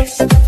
Let's